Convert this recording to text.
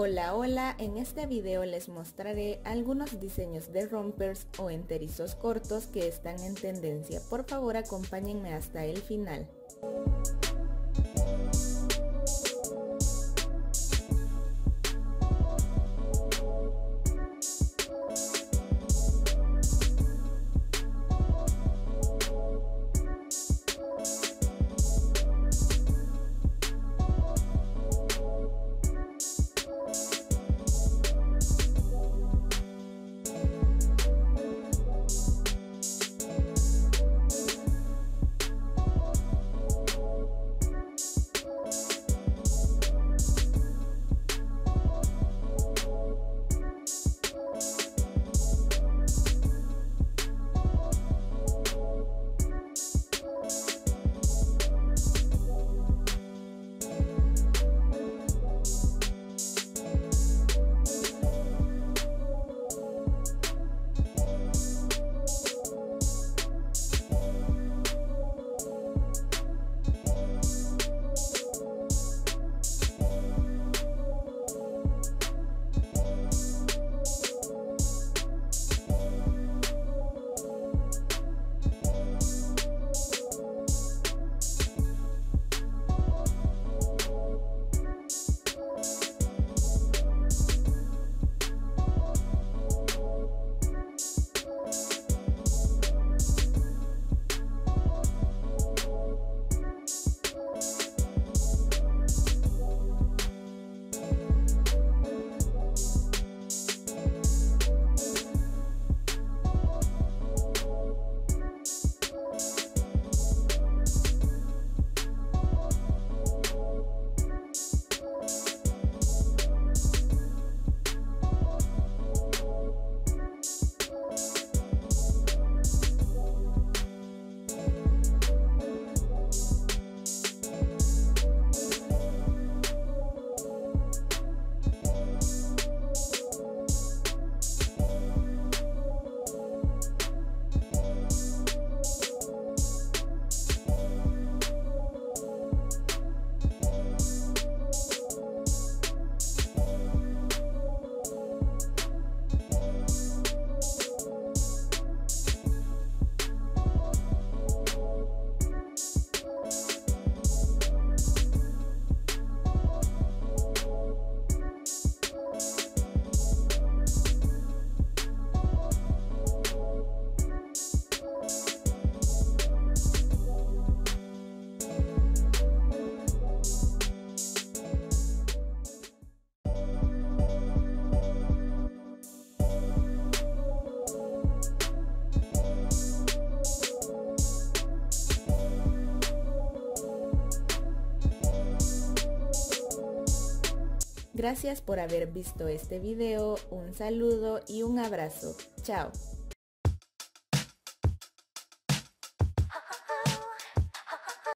Hola hola, en este video les mostraré algunos diseños de rompers o enterizos cortos que están en tendencia. Por favor acompáñenme hasta el final. Gracias por haber visto este video, un saludo y un abrazo. Chao.